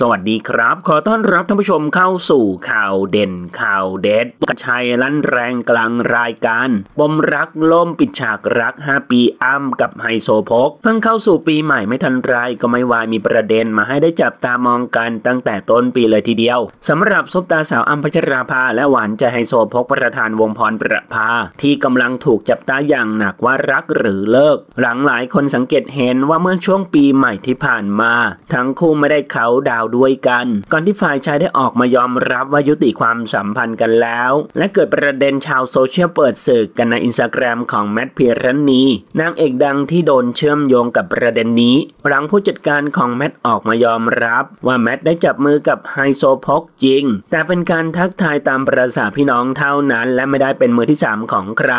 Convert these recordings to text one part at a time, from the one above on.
สวัสดีครับ ขอต้อนรับท่านผู้ชมเข้าสู่ข่าวเด่นข่าวเด็ดกระชัยลั่นแรงกลางรายการบมรักล่มปิดฉากรัก 5 ปีอ้ำกับไฮโซโพก เพิ่งเข้าสู่ปีใหม่ไม่ทันไรก็ไม่วายมีประเด็นมาให้ได้จับตามองกันตั้งแต่ต้นปีเลยทีเดียวสำหรับซุปตาสาวอ้ำพัชราภาและหวานใจไฮโซโพกประธานวงพรประภา ที่กำลังถูกจับตาอย่างหนักว่ารักหรือเลิก หลังหลายคนสังเกตเห็นว่าเมื่อช่วงปีใหม่ที่ผ่านมา ทั้งคู่ไม่ได้เขาดาวด้วยกัน ก่อนที่ฝ่ายชายได้ออกมายอมรับว่ายุติความสัมพันธ์กันแล้ว และเกิดประเด็นชาวโซเชียลเปิดศึกกันในอินสตาแกรมของแมทพีรันนีนางเอกดังที่โดนเชื่อมโยงกับประเด็นนี้ หลังผู้จัดการของแมทออกมายอมรับ ว่าแมทได้จับมือกับไฮโซพกจริง แต่เป็นการทักทายตามประษาพี่น้องเท่านั้น และไม่ได้เป็นมือที่สามของใคร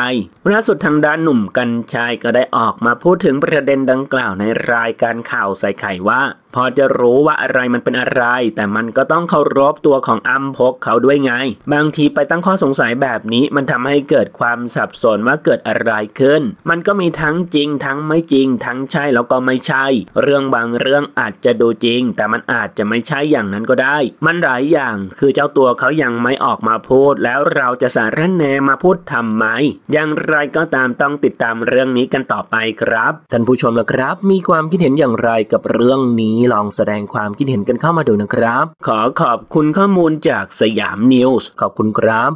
ล่าสุดทางด้านหนุ่มกัญชัยก็ได้ออกมาพูดถึงประเด็นดังกล่าวในรายการข่าวใส่ไข่ว่า พอจะรู้ว่าอะไรมันเป็นอะไร แต่มันก็ต้องเคารพตัวของอัมพกเขาด้วยไง บางทีไปตั้งข้อสงสัยแบบนี้มันทำให้เกิดความสับสนว่าเกิดอะไรขึ้น มันก็มีทั้งจริง ทั้งไม่จริง ทั้งใช่แล้วก็ไม่ใช่ เรื่องบางเรื่องอาจจะดูจริง แต่มันอาจจะไม่ใช่อย่างนั้นก็ได้ มันหลายอย่างคือเจ้าตัวเขายังไม่ออกมาพูด แล้วเราจะสารแนมาพูดทำไมอย่างไรก็ตามต้องติดตามเรื่องนี้กันต่อไปครับท่านผู้ชมละครับ มีความคิดเห็นอย่างไรกับเรื่องนี้ลองแสดงความคิดเห็นกันเข้ามาดูนะครับ ขอขอบคุณข้อมูลจากสยามนิวส์ขอบคุณครับ